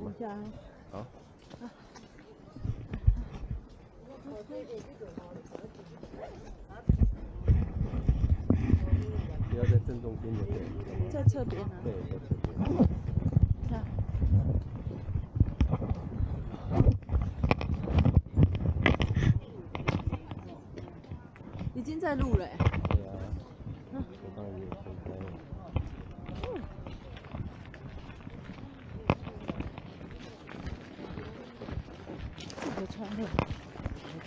好吗？好。不要在正中间就对了。在侧边啊。对，在侧边。这样。已经在录了、欸。对啊。我刚才也分开了。这个穿的，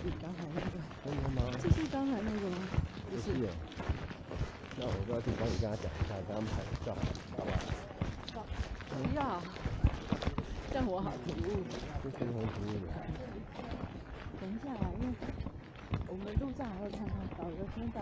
是刚才那个。真的吗？这是刚才那个吗？不是耶。那我就要去帮你跟他讲一下，跟他们拍个照，好不好？不要，这样我好突兀。这是很服务的。等一下啊，因为我们路上还会看到导游听到。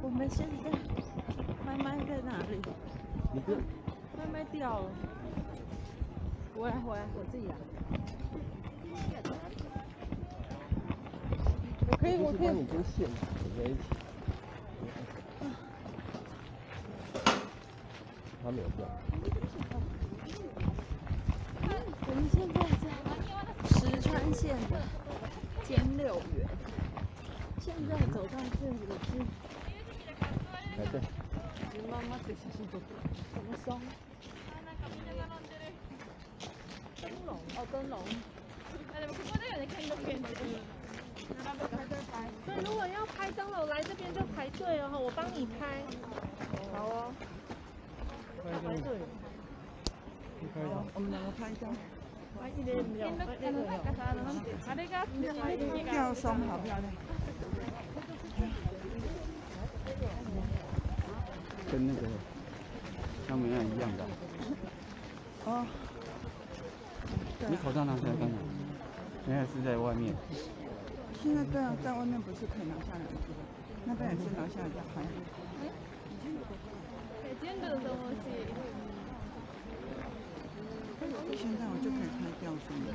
我们现在麦麦在哪里？你不要，麦麦掉了。回来回来，我自己来。我可以，我可以。你。跟线绑在一起。他没有掉。我们现在在石川县的兼六园，现在走到这里是来这。妈妈的小心走，什么松？灯笼哦，灯笼。所以如果要拍灯笼，来这边就排队哦，我帮你拍。好哦，要排队。好，我们两个拍一张。吊松好漂亮。跟那个香梅案一样的。哦。你口罩拿下来干嘛？现在是在外面。现在对啊，在外面不是可以拿下来吗？那边也是拿下来再拍。全部的东西。现在我就可以拍吊松了。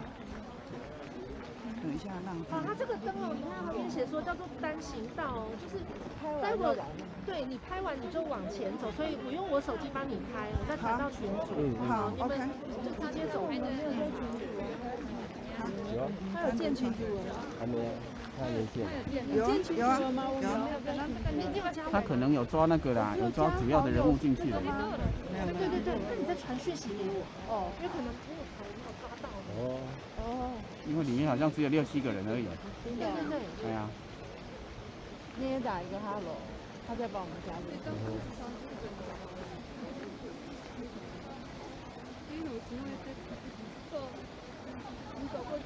等一下让。哦，它这个灯笼，你看旁边写说叫做单行道哦，就是待会对你拍完你就往前走，所以我用我手机帮你拍，我再传到群主。嗯好你们，OK。就直接走。没有在群组。有啊，他有建群主？还没，他还没建。有有啊有啊。他可能有抓那个啦，有抓主要的人物进去了。对对对，那你在传讯息给我。哦，因为可能没有拍，没有抓到。哦。哦。因为里面好像只有六七个人而已。对对对。对啊。你也打一个 hello，他在帮我们加入。你走过去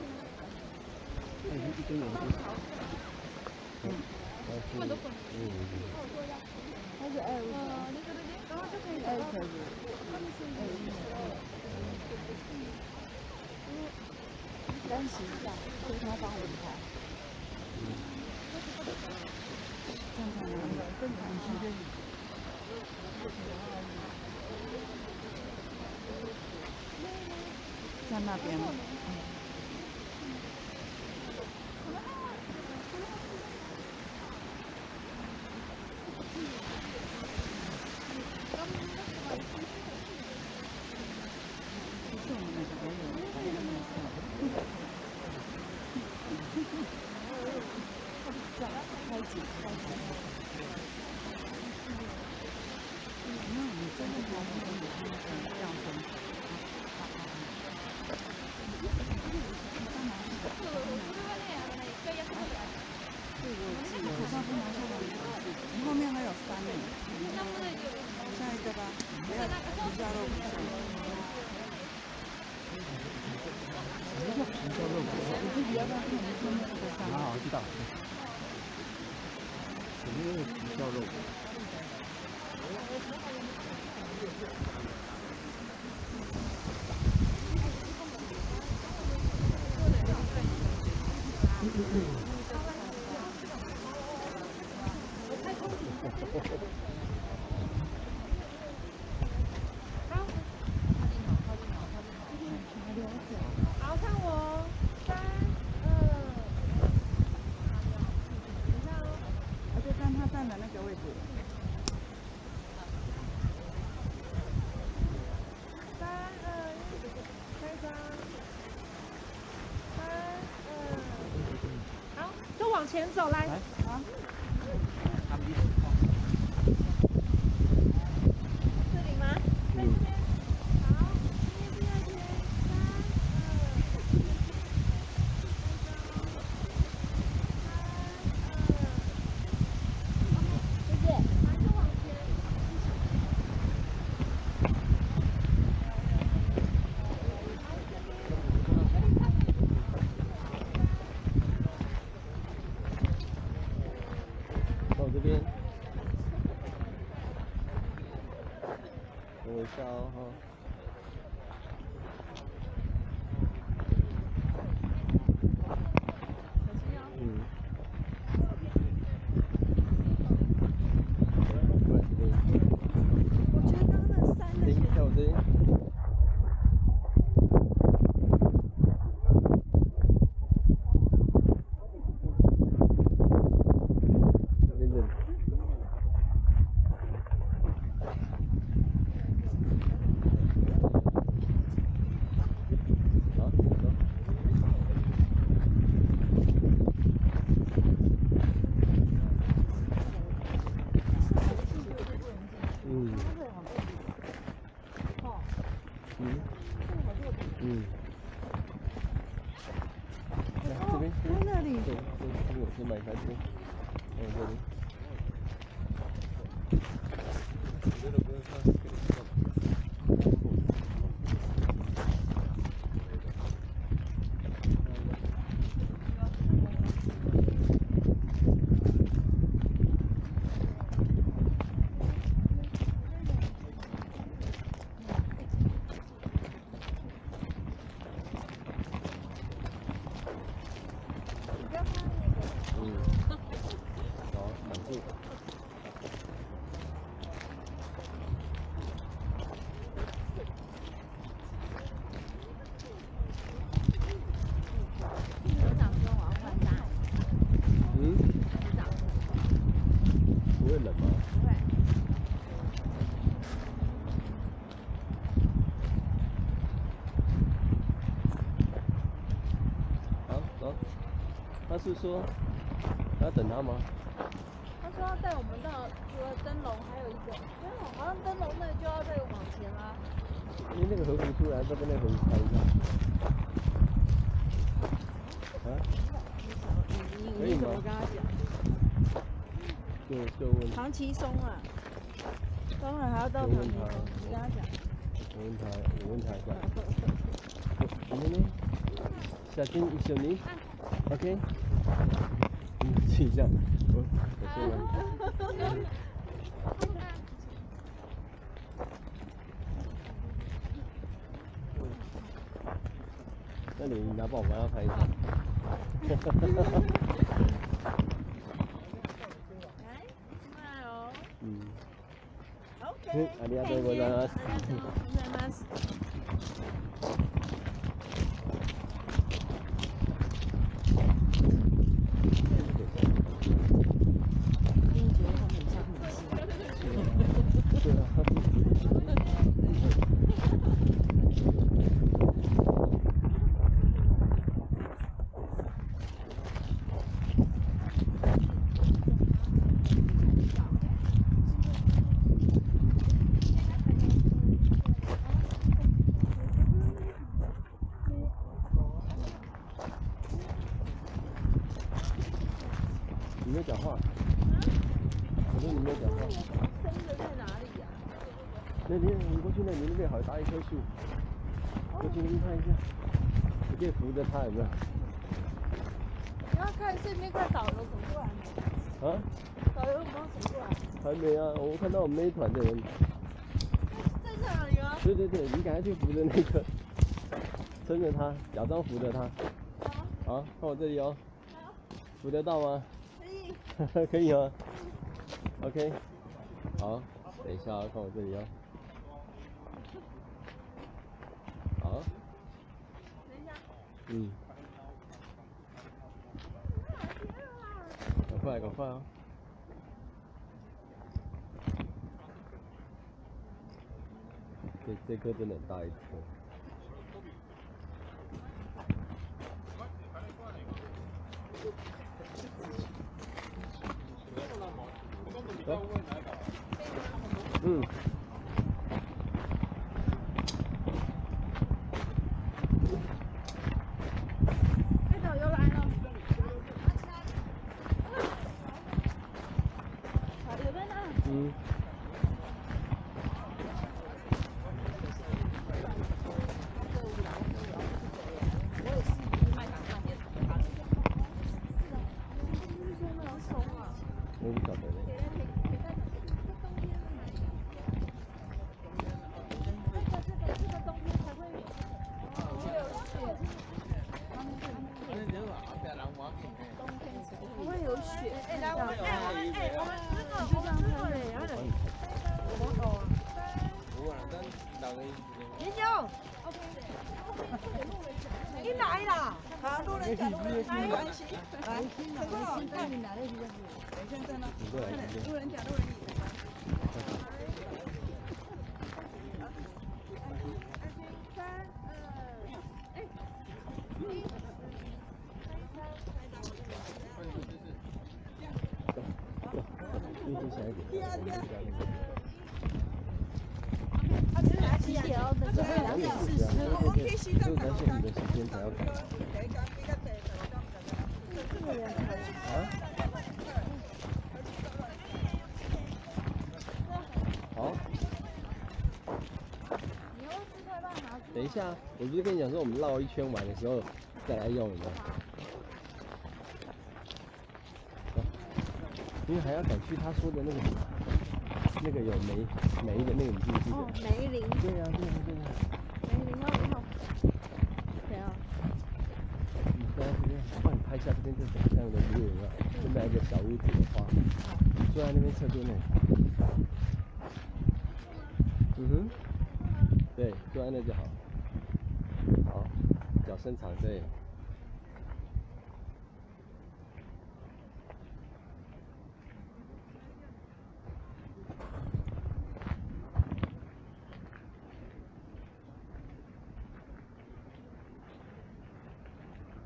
在那边前走来。他是说要等他吗？他说要带我们到除了灯笼，还有一个灯笼，好像灯笼那就要再往前啦。因为那个和服出来，再跟那个和服拍一下。啊？你可以吗你怎么跟他讲？就就问，唐奇松啊，当然还要到唐奇松，你跟他讲。我问他，我问他一下。我们呢？夏天一緒に ？OK？嗯，试一下。我我先问。那你拿宝宝要拍一下。来，卖哦。嗯。 OK。ありがとうございます。 讲话。我说你没有讲话。深的在哪里呀？那你你过去那你那边好大一棵树，过去那边看一下，你可以扶着它有没有？你要看顺便看导游走过来没？啊？导游有没有走过来？还没啊，我看到我们那一团的人。在哪里啊？对对对，你赶快去扶着那个，撑着它，假装扶着它。好，好，看我这里哦，好，扶得到吗？可以。吗 OK，好，等一下啊看我这里哦。好，嗯，赶快赶快哦。这这颗真的很大一颗。嗯。哎，导游来了。导游在那。嗯。我不晓得嘞。不会有雪。哎，来，我们哎，我们哎，我们这个我们这个嘞，然后林勇你来啦？好，路没关系，来，这个好，看你过来这边。路人甲路人乙。运气小一点。几点哦？等下两点四十。对对对，就是担心你的时间才要赶。啊？好。我不是跟你讲说我们绕一圈玩的时候再来用的。因为还要赶去他说的那个那个有梅梅的那个，你记不记得？哦，梅林。对呀、对呀、对呀、梅林要要。怎样？你坐在这边，帮你拍一下这边这整这样的有没有？现在一个小屋子的花，坐在那边侧边呢。嗯哼。对，坐在那就好。好，脚伸长，对。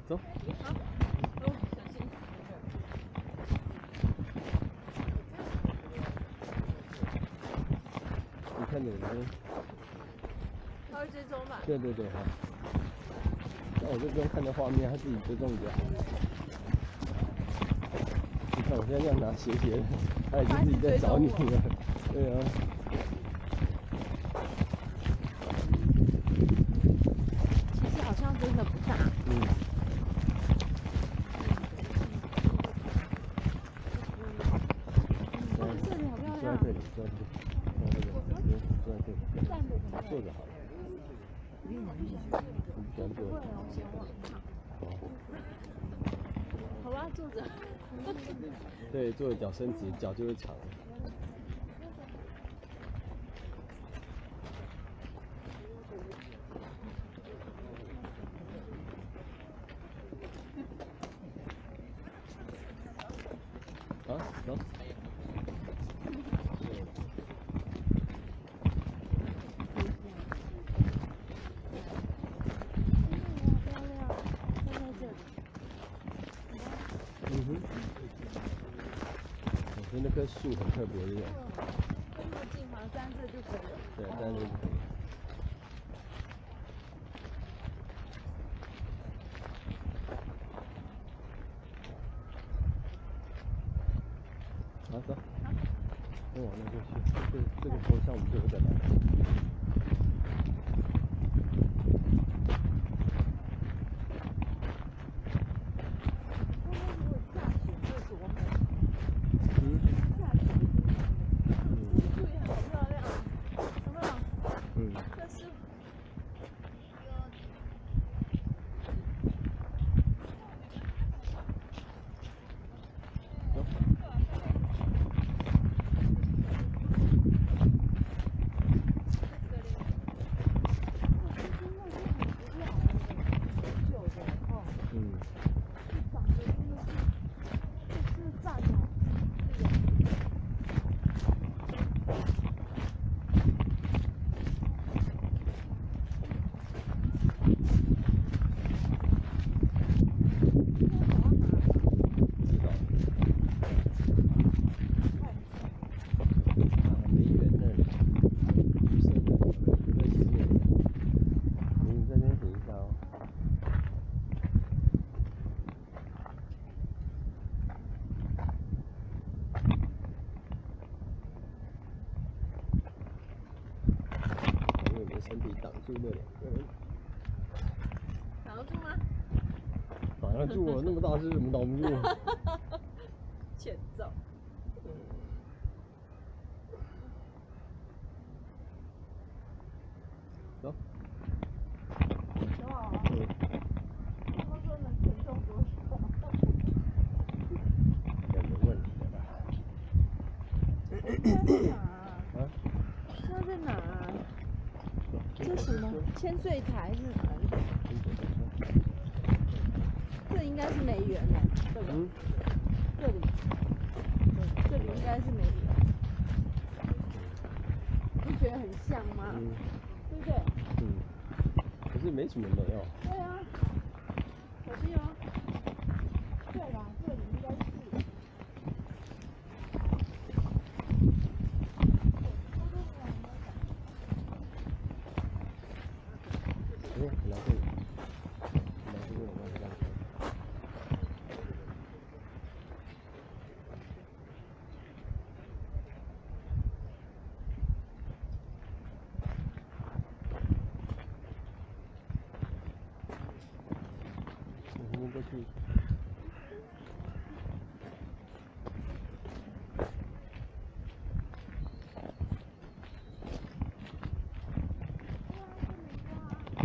走。你看你们，他会追踪吧？对对对，好。那我就不用看着画面，他自己追踪就好。你看我现在要拿斜斜的，他已经自己在找你了。对啊。其实好像真的不大。嗯。这里好漂亮。坐在这里，坐在这里，坐在这里，坐在这里，站着怎么坐着好了。你不喜欢坐？会啊，我喜欢往上。好吧，坐着。对，坐着脚伸直，脚就会长。啊，走。嗯哼。我觉得那棵树很特别，对不对？这么近，好像站这就可以了。对，三次就可以。好，走。再往那边去，这这个方向我们就有点难。嗯。树也好漂亮，有没有？嗯。这是。走。身体挡住那两个人。挡得住吗？挡得住啊，那么大只怎么挡不住？欠揍。走。多好啊！他们说能承重多少？应该没问题的吧？现在在哪啊？啊？现在在哪啊？走这什么？千岁台是哪里？跟着跟着这应该是梅园的，对吧？嗯，这里，这里应该是梅园。你不觉得很像吗？嗯对不对？嗯，可是没什么人哦。对啊，小心哦。对啦，这里应该是。哎，来这里，来这边我帮你让开。我这边过去。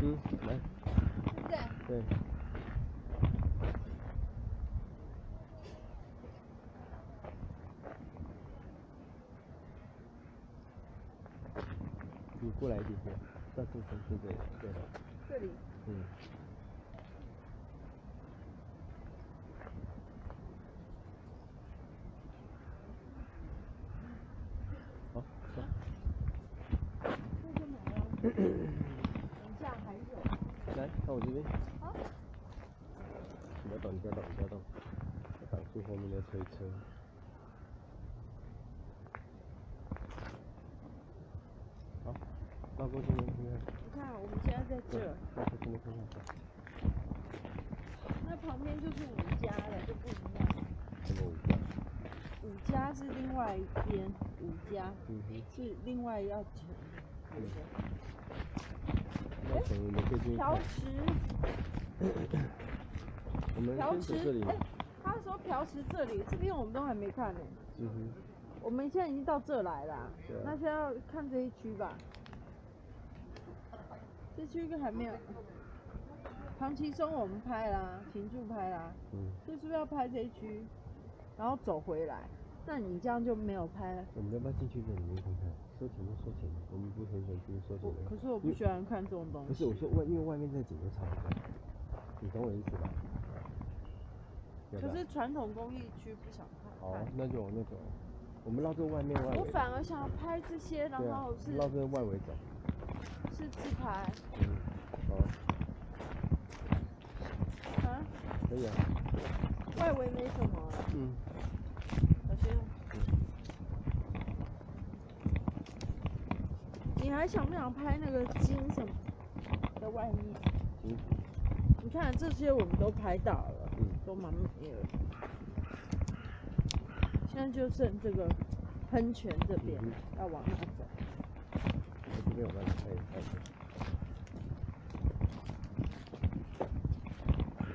嗯，来，对对？你过来一点点，到这边是这里，对的，这里。嗯。好，走。这就没了。等一下还有。来，看我这边。好。你不要动，你不要动，你不要动，我挡住后面的推车。好，绕过去那边。你看，我们现在在这儿，绕过去那边看看。那旁边就是五家了，就不一样。什么五家？五家是另外一边，五家嗯，是另外要乘的。嗯那可能我们可以进去瓢看。池，我们瓢池这里，。哎，他说瓢池这里，这边我们都还没看呢。嗯哼，我们现在已经到这来了，啊那现在要看这一区吧。这区还没有。唐奇松我们拍啦，停住拍啦，嗯，这是不是要拍这一区，然后走回来？那你这样就没有拍了。我们要不要进去这里面看看？收钱就收钱，我们不是很想进去收钱。可是我不喜欢看这种东西。不是，我说外，因为外面这景都差你懂我意思吧？可是传统工艺区不想看。好，那就往那走。我们绕这外面外围。我反而想要拍这些，然后是绕这外围走。是自拍嗯，好，啊，可以啊。外围没什么啊，嗯，小心。你还想不想拍那个金什么的外面？嗯，你看这些我们都拍到了，嗯都蛮美的。现在就剩这个喷泉这边嗯要往哪走？我这边我帮你拍一拍。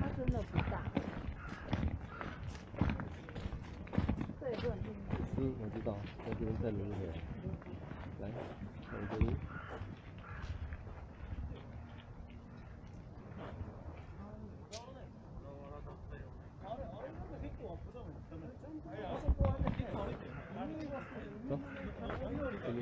它真的不大，这也不能进去。嗯，我知道，在这边再轮一回来。我这里。走，这里。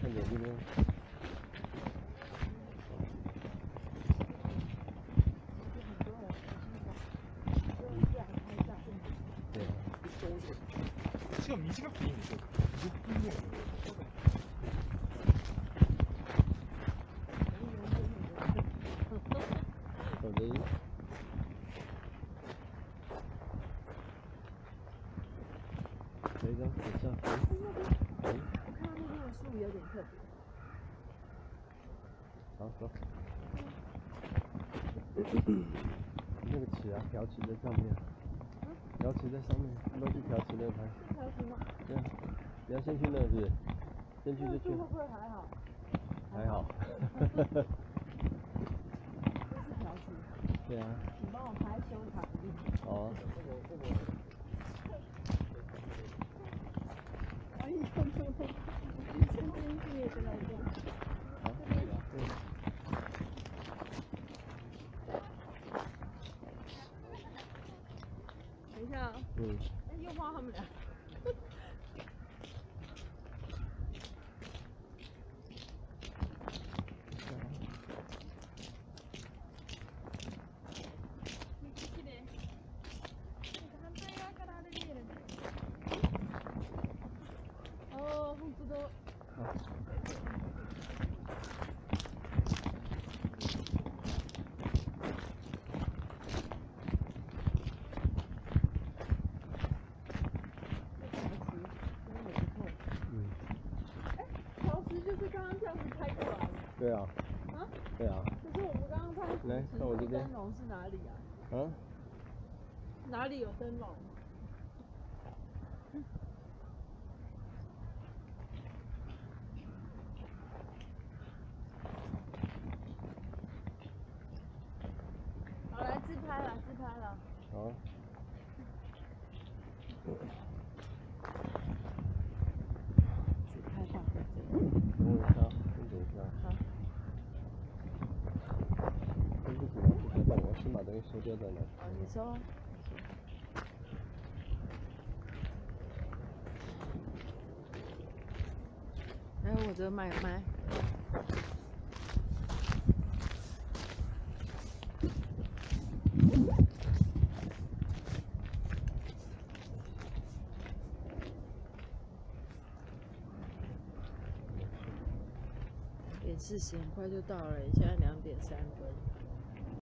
看眼睛吗？对啊。지금 이 시각 비행이 있어. ở đấy đấy đó để sao đấy 我看到那边的树有点特别。好走那个尺啊瓢尺在上面 瑶池在上面，都去调池那拍。条形吗？对啊，你要先去那是不是？先去就去会，不会还好？还好。这是条形，对啊，请帮我拍修塔的地方。好啊。哎呀，这个真真是也跟来这样。好，对。等一下啊，嗯，又画他们俩。哦，本当だ。嗯，条石就是刚刚这样子拍过来的。对啊。啊？对啊。可是我们刚刚拍来看我这边灯笼是哪里啊？啊？哪里有灯笼？好，来自拍了，自拍了。好。自拍放在这里。等我一下，先等一下。好。对不起，我不开放，我先把东西收掉再拿。哦，你说。还有我这个麦麦。也是时很快就到了，现在两点三分。